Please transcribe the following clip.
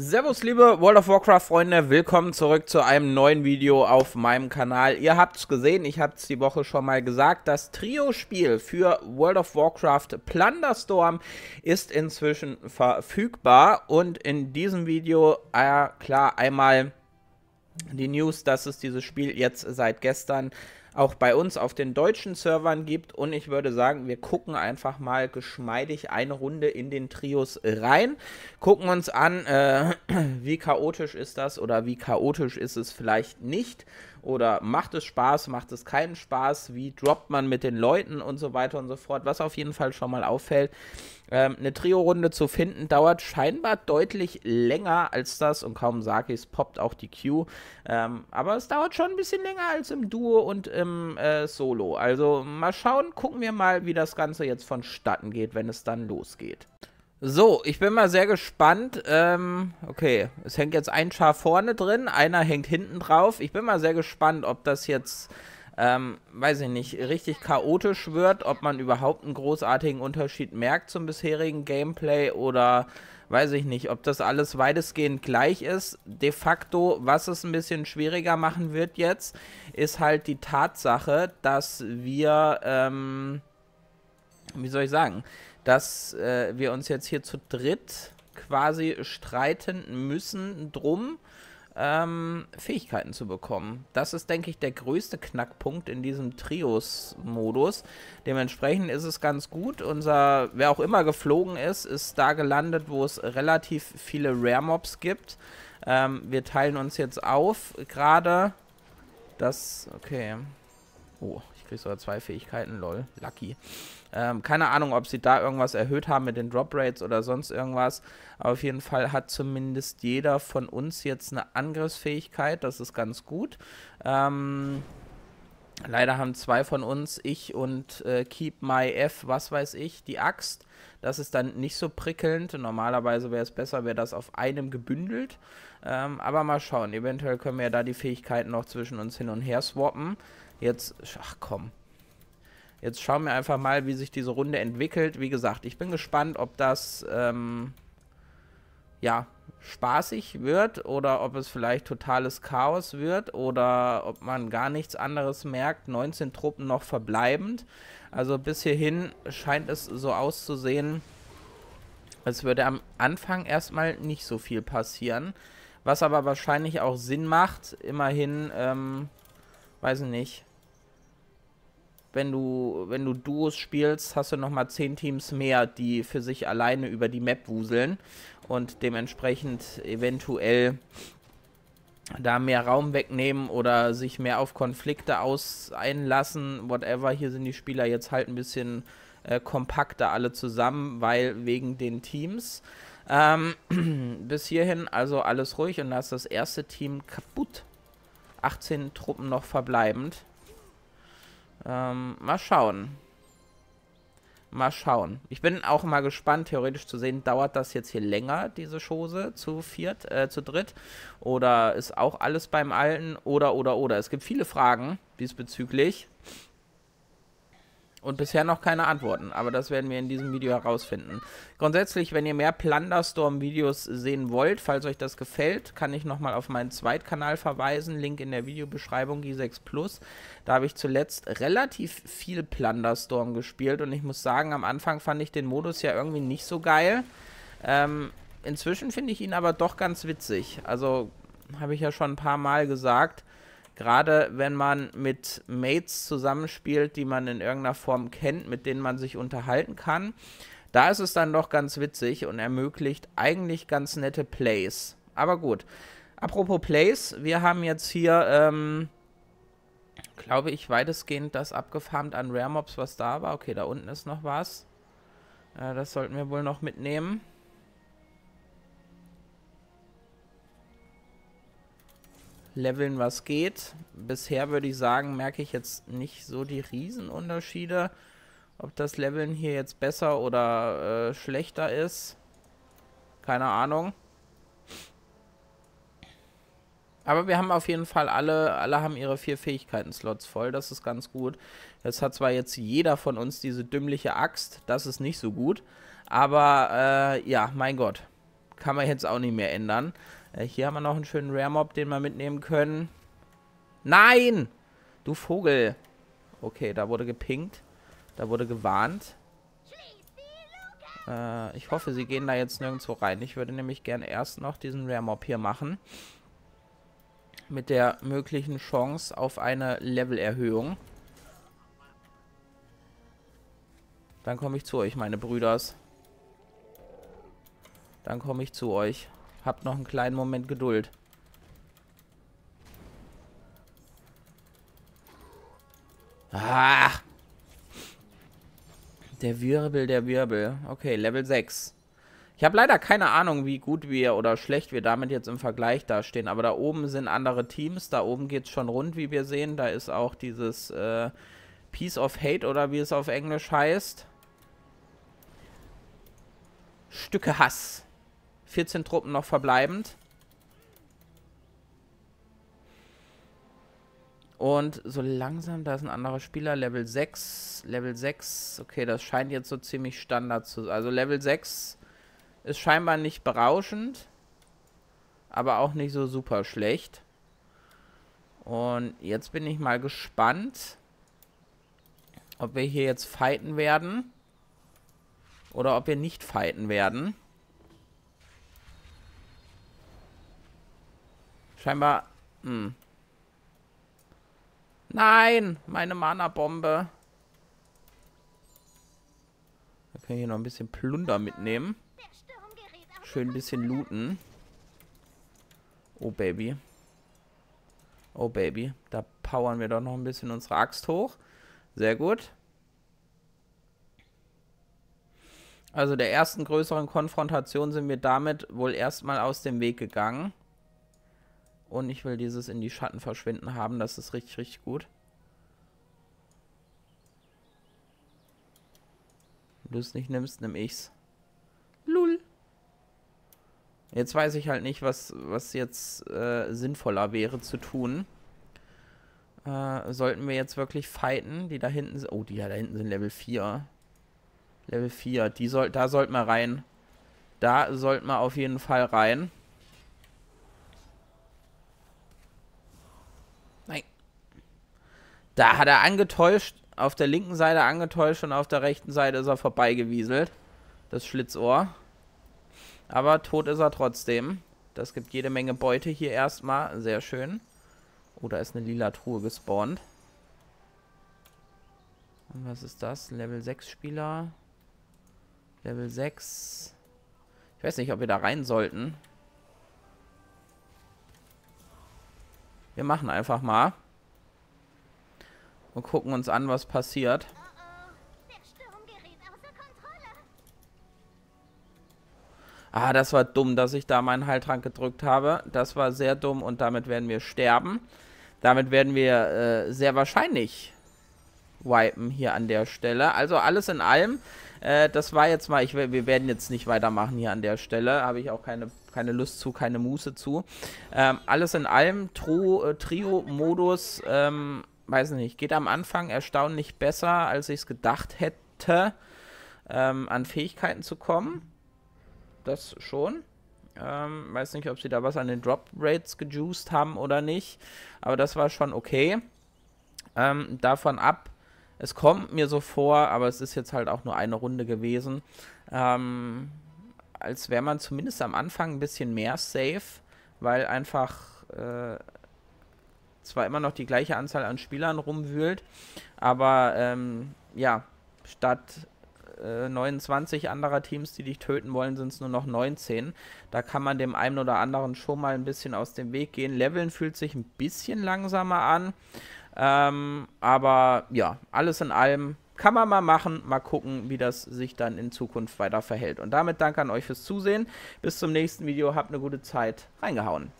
Servus liebe World of Warcraft Freunde, willkommen zurück zu einem neuen Video auf meinem Kanal. Ihr habt es gesehen, ich habe es die Woche schon mal gesagt, das Trio-Spiel für World of Warcraft Plunderstorm ist inzwischen verfügbar. Und in diesem Video, äh, klar, einmal die News, dass es dieses Spiel jetzt seit gestern auch bei uns auf den deutschen Servern gibt. Und ich würde sagen, wir gucken einfach mal geschmeidig eine Runde in den Trios rein. Gucken uns an, äh, wie chaotisch ist das oder wie chaotisch ist es vielleicht nicht. Oder macht es Spaß, macht es keinen Spaß, wie droppt man mit den Leuten und so weiter und so fort. Was auf jeden Fall schon mal auffällt, ähm, eine Trio-Runde zu finden, dauert scheinbar deutlich länger als das und kaum sage ich es, poppt auch die Queue. Ähm, aber es dauert schon ein bisschen länger als im Duo und im äh, Solo. Also mal schauen, gucken wir mal, wie das Ganze jetzt vonstatten geht, wenn es dann losgeht. So, ich bin mal sehr gespannt. Ähm, okay, es hängt jetzt ein Schaf vorne drin, einer hängt hinten drauf. Ich bin mal sehr gespannt, ob das jetzt, ähm, weiß ich nicht, richtig chaotisch wird, ob man überhaupt einen großartigen Unterschied merkt zum bisherigen Gameplay oder weiß ich nicht, ob das alles weitestgehend gleich ist. De facto, was es ein bisschen schwieriger machen wird jetzt, ist halt die Tatsache, dass wir, ähm, wie soll ich sagen, dass äh, wir uns jetzt hier zu dritt quasi streiten müssen drum, ähm, Fähigkeiten zu bekommen. Das ist, denke ich, der größte Knackpunkt in diesem Trios-Modus. Dementsprechend ist es ganz gut. Unser, wer auch immer geflogen ist, ist da gelandet, wo es relativ viele Rare-Mobs gibt. Ähm, wir teilen uns jetzt auf, gerade das, okay. Oh, kriege sogar zwei Fähigkeiten, lol, lucky. Ähm, keine Ahnung, ob sie da irgendwas erhöht haben mit den Drop Rates oder sonst irgendwas. Aber auf jeden Fall hat zumindest jeder von uns jetzt eine Angriffsfähigkeit. Das ist ganz gut. Ähm, leider haben zwei von uns, ich und äh, Keep My F, was weiß ich, die Axt. Das ist dann nicht so prickelnd. Normalerweise wäre es besser, wäre das auf einem gebündelt. Ähm, aber mal schauen. Eventuell können wir ja da die Fähigkeiten noch zwischen uns hin und her swappen. Jetzt, ach komm. Jetzt schauen wir einfach mal, wie sich diese Runde entwickelt. Wie gesagt, ich bin gespannt, ob das, ähm, ja, spaßig wird oder ob es vielleicht totales Chaos wird oder ob man gar nichts anderes merkt. 19 Truppen noch verbleibend. Also bis hierhin scheint es so auszusehen, als würde am Anfang erstmal nicht so viel passieren. Was aber wahrscheinlich auch Sinn macht. Immerhin, ähm, weiß ich nicht wenn du, wenn du Duos spielst, hast du nochmal 10 Teams mehr, die für sich alleine über die Map wuseln und dementsprechend eventuell da mehr Raum wegnehmen oder sich mehr auf Konflikte aus einlassen, whatever. Hier sind die Spieler jetzt halt ein bisschen äh, kompakter alle zusammen, weil wegen den Teams. Ähm, bis hierhin also alles ruhig und da ist das erste Team kaputt. 18 Truppen noch verbleibend. Ähm, mal schauen. Mal schauen. Ich bin auch mal gespannt, theoretisch zu sehen, dauert das jetzt hier länger, diese Chose, zu viert, äh, zu dritt? Oder ist auch alles beim Alten? Oder, oder, oder. Es gibt viele Fragen diesbezüglich. Und bisher noch keine Antworten, aber das werden wir in diesem Video herausfinden. Grundsätzlich, wenn ihr mehr Plunderstorm-Videos sehen wollt, falls euch das gefällt, kann ich nochmal auf meinen Zweitkanal verweisen. Link in der Videobeschreibung, G6 Plus. Da habe ich zuletzt relativ viel Plunderstorm gespielt und ich muss sagen, am Anfang fand ich den Modus ja irgendwie nicht so geil. Ähm, inzwischen finde ich ihn aber doch ganz witzig. Also, habe ich ja schon ein paar Mal gesagt Gerade wenn man mit Mates zusammenspielt, die man in irgendeiner Form kennt, mit denen man sich unterhalten kann, da ist es dann doch ganz witzig und ermöglicht eigentlich ganz nette Plays. Aber gut. Apropos Plays, wir haben jetzt hier, ähm, glaube ich, weitestgehend das abgefarmt an Rare Mobs, was da war. Okay, da unten ist noch was. Äh, das sollten wir wohl noch mitnehmen. Leveln, was geht. Bisher würde ich sagen, merke ich jetzt nicht so die Riesenunterschiede. Ob das Leveln hier jetzt besser oder äh, schlechter ist. Keine Ahnung. Aber wir haben auf jeden Fall alle, alle haben ihre vier Fähigkeiten-Slots voll. Das ist ganz gut. Jetzt hat zwar jetzt jeder von uns diese dümmliche Axt. Das ist nicht so gut. Aber, äh, ja, mein Gott kann man jetzt auch nicht mehr ändern. Äh, hier haben wir noch einen schönen Rare Mob, den wir mitnehmen können. Nein! Du Vogel. Okay, da wurde gepinkt. Da wurde gewarnt. Äh, ich hoffe, sie gehen da jetzt nirgendwo rein. Ich würde nämlich gern erst noch diesen Rare Mob hier machen. Mit der möglichen Chance auf eine Levelerhöhung. Dann komme ich zu euch, meine Brüders. Dann komme ich zu euch. Habt noch einen kleinen Moment Geduld. Ah! Der Wirbel, der Wirbel. Okay, Level 6. Ich habe leider keine Ahnung, wie gut wir oder schlecht wir damit jetzt im Vergleich dastehen. Aber da oben sind andere Teams. Da oben geht es schon rund, wie wir sehen. Da ist auch dieses äh, Piece of Hate oder wie es auf Englisch heißt. Stücke Hass. 14 Truppen noch verbleibend. Und so langsam, da ist ein anderer Spieler, Level 6. Level 6, okay, das scheint jetzt so ziemlich Standard zu sein. Also Level 6 ist scheinbar nicht berauschend, aber auch nicht so super schlecht. Und jetzt bin ich mal gespannt, ob wir hier jetzt fighten werden oder ob wir nicht fighten werden. Scheinbar, hm. Nein, meine Mana-Bombe. Wir können hier noch ein bisschen Plunder mitnehmen. Schön ein bisschen looten. Oh, Baby. Oh, Baby. Da powern wir doch noch ein bisschen unsere Axt hoch. Sehr gut. Also der ersten größeren Konfrontation sind wir damit wohl erstmal aus dem Weg gegangen. Und ich will dieses in die Schatten verschwinden haben. Das ist richtig, richtig gut. Wenn du es nicht nimmst, nimm ich's. Lul. Jetzt weiß ich halt nicht, was, was jetzt äh, sinnvoller wäre zu tun. Äh, sollten wir jetzt wirklich fighten? Die da hinten sind. Oh, die da hinten sind Level 4. Level 4. Die soll, da sollten wir rein. Da sollten wir auf jeden Fall rein. Da hat er angetäuscht. Auf der linken Seite angetäuscht und auf der rechten Seite ist er vorbeigewieselt. Das Schlitzohr. Aber tot ist er trotzdem. Das gibt jede Menge Beute hier erstmal. Sehr schön. Oh, da ist eine lila Truhe gespawnt. Und was ist das? Level 6 Spieler. Level 6. Ich weiß nicht, ob wir da rein sollten. Wir machen einfach mal. Und gucken uns an, was passiert. Ah, das war dumm, dass ich da meinen Heiltrank gedrückt habe. Das war sehr dumm und damit werden wir sterben. Damit werden wir äh, sehr wahrscheinlich wipen hier an der Stelle. Also alles in allem, äh, das war jetzt mal, ich, wir werden jetzt nicht weitermachen hier an der Stelle. Habe ich auch keine, keine Lust zu, keine Muße zu. Ähm, alles in allem, Trio-Modus, ähm, weiß nicht, geht am Anfang erstaunlich besser, als ich es gedacht hätte, ähm, an Fähigkeiten zu kommen das schon. Ähm, weiß nicht, ob sie da was an den Drop Rates gejuiced haben oder nicht. Aber das war schon okay. Ähm, davon ab, es kommt mir so vor, aber es ist jetzt halt auch nur eine Runde gewesen. Ähm, als wäre man zumindest am Anfang ein bisschen mehr safe, weil einfach äh, zwar immer noch die gleiche Anzahl an Spielern rumwühlt, aber ähm, ja, statt 29 äh, anderer Teams, die dich töten wollen, sind es nur noch 19. Da kann man dem einen oder anderen schon mal ein bisschen aus dem Weg gehen. Leveln fühlt sich ein bisschen langsamer an. Ähm, aber ja, alles in allem kann man mal machen. Mal gucken, wie das sich dann in Zukunft weiter verhält. Und damit danke an euch fürs Zusehen. Bis zum nächsten Video. Habt eine gute Zeit. Reingehauen.